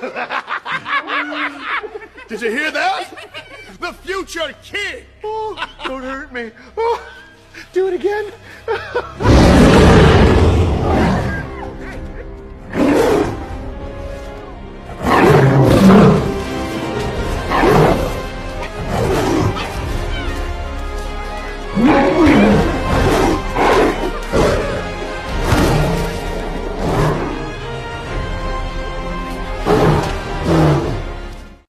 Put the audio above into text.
Did you hear that? The future king! Oh, don't hurt me. Oh, do it again.